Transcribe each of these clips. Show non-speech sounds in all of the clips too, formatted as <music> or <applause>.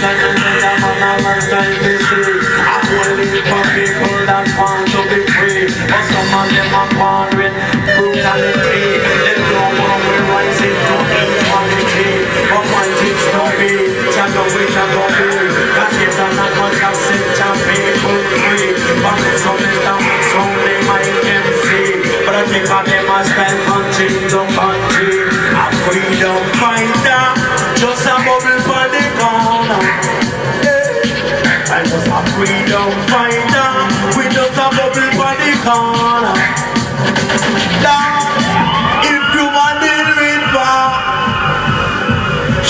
See. I'm for people that want to be free. But some of them are born with brutality. They don't want to rise into. But my teach to be, Chago we Chago be. That is not much of such a people free. But some is the only my MC. But I think of them as spend Just a freedom fighter, we just a bubble for the corner. Now, if you want to live far,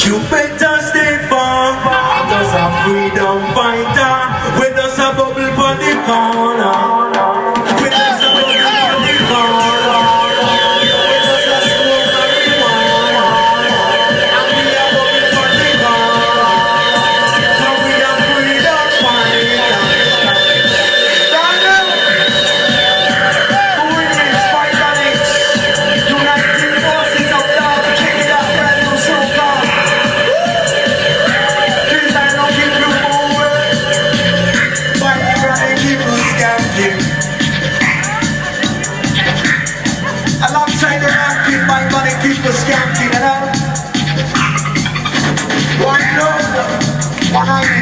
you better stay far. I'm just a freedom fighter, we just a bubble for the corner. One love, one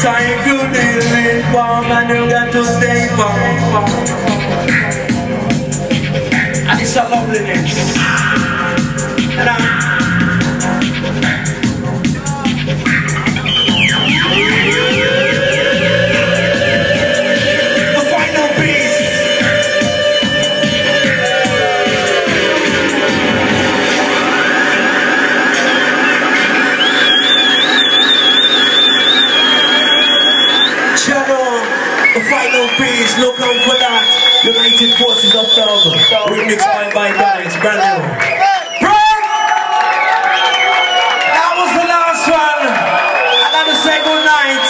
Time to deal with bomb, and you got to stay bomb. And it's a. And piece, look out for that. United Forces of Love, remix by by Banks, brand new. Brand! That was the last one. I gotta say good night.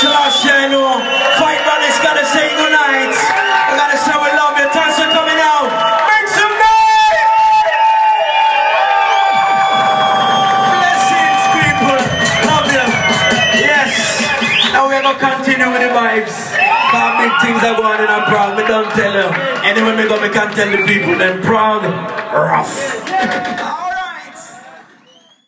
Selassie, I know. Fight Brothers gotta say good night. I gotta say we love you. Thanks for coming out. Make some noise! Blessings, people. Love you. Yes. Now we're gonna continue with the vibes. Things are going on in Prague. Me don't tell you. Anyway, me go, me can tell the people. Then proud, rough. <laughs>